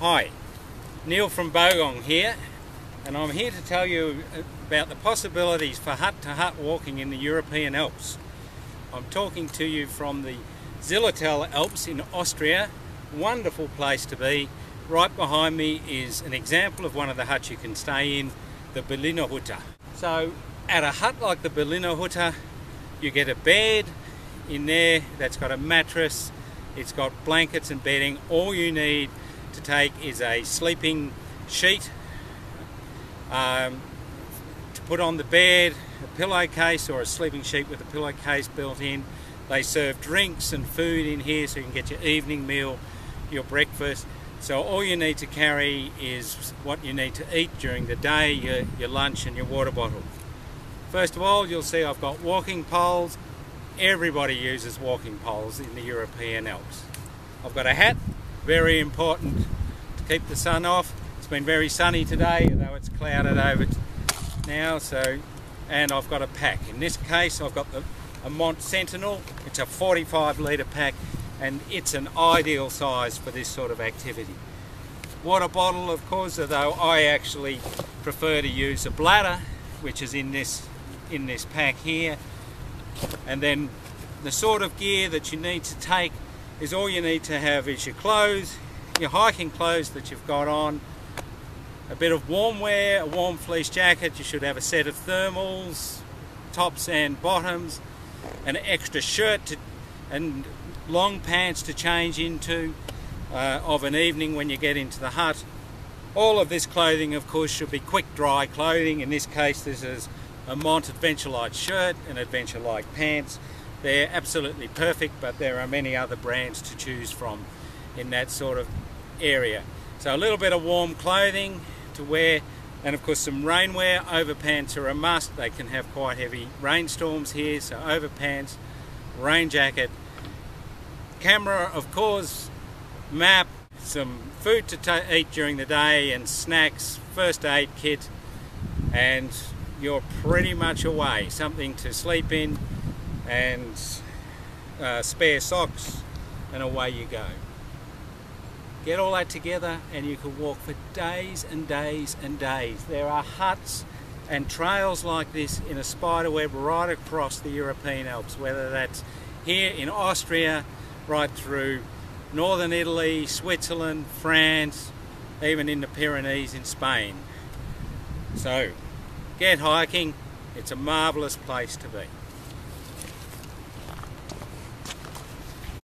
Hi, Neil from Bogong here, and I'm here to tell you about the possibilities for hut-to-hut -hut walking in the European Alps. I'm talking to you from the Zillertal Alps in Austria. Wonderful place to be. Right behind me is an example of one of the huts you can stay in, the Berliner Hütte. So at a hut like the Berliner Hütte, you get a bed in there that's got a mattress, it's got blankets and bedding. All you need to take is a sleeping sheet um, to put on the bed, a pillowcase or a sleeping sheet with a pillowcase built in. They serve drinks and food in here so you can get your evening meal, your breakfast. So all you need to carry is what you need to eat during the day, your, your lunch and your water bottle. First of all, you'll see I've got walking poles. Everybody uses walking poles in the European Alps. I've got a hat, very important to keep the sun off. It's been very sunny today, though it's clouded over now, so, and I've got a pack. In this case, I've got the, a Mont Sentinel. It's a 45 litre pack, and it's an ideal size for this sort of activity. Water bottle, of course, although I actually prefer to use a bladder, which is in this in this pack here and then the sort of gear that you need to take is all you need to have is your clothes your hiking clothes that you've got on a bit of warm wear a warm fleece jacket you should have a set of thermals tops and bottoms an extra shirt to, and long pants to change into uh, of an evening when you get into the hut all of this clothing of course should be quick dry clothing in this case this is a Mont Adventure Light shirt and Adventure Light pants. They're absolutely perfect, but there are many other brands to choose from in that sort of area. So a little bit of warm clothing to wear, and of course some rainwear. Overpants are a must. They can have quite heavy rainstorms here, so overpants, rain jacket, camera, of course, map, some food to eat during the day and snacks, first aid kit, and you're pretty much away. Something to sleep in and uh, spare socks and away you go. Get all that together and you can walk for days and days and days. There are huts and trails like this in a spider web right across the European Alps, whether that's here in Austria, right through northern Italy, Switzerland, France, even in the Pyrenees in Spain. So Get hiking, it's a marvellous place to be.